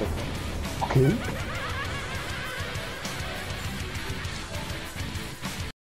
아, 오케이.